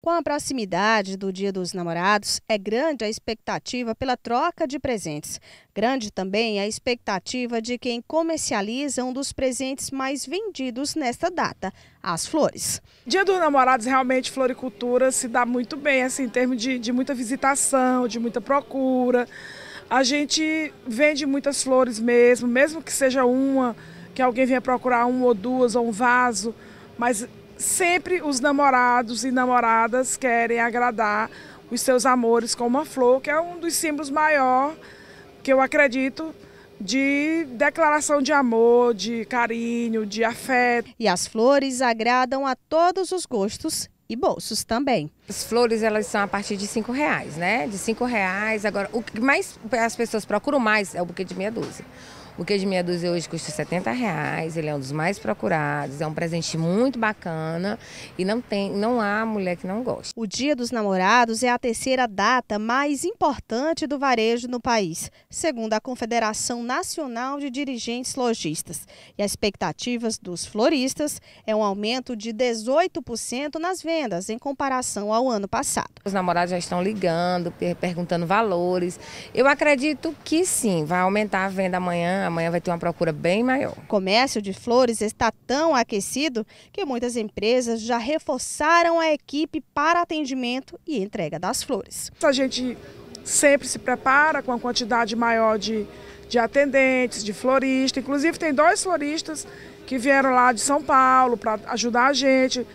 Com a proximidade do Dia dos Namorados, é grande a expectativa pela troca de presentes. Grande também a expectativa de quem comercializa um dos presentes mais vendidos nesta data, as flores. Dia dos Namorados, realmente, floricultura se dá muito bem, assim, em termos de, de muita visitação, de muita procura. A gente vende muitas flores mesmo, mesmo que seja uma, que alguém venha procurar um ou duas ou um vaso, mas sempre os namorados e namoradas querem agradar os seus amores com uma flor, que é um dos símbolos maior que eu acredito de declaração de amor, de carinho, de afeto. E as flores agradam a todos os gostos e bolsos também. As flores elas são a partir de cinco reais, né? De cinco reais. Agora, o que mais as pessoas procuram mais é o buquê de meia dúzia. O buquê de meia dúzia hoje custa 70 reais, ele é um dos mais procurados, é um presente muito bacana e não tem, não há mulher que não goste. O Dia dos Namorados é a terceira data mais importante do varejo no país, segundo a Confederação Nacional de Dirigentes Lojistas. E as expectativas dos floristas é um aumento de 18% nas vendas em comparação ao ano passado. Os namorados já estão ligando, perguntando valores. Eu acredito que sim, vai aumentar a venda amanhã amanhã vai ter uma procura bem maior. O comércio de flores está tão aquecido que muitas empresas já reforçaram a equipe para atendimento e entrega das flores. A gente sempre se prepara com a quantidade maior de, de atendentes, de floristas. Inclusive tem dois floristas que vieram lá de São Paulo para ajudar a gente.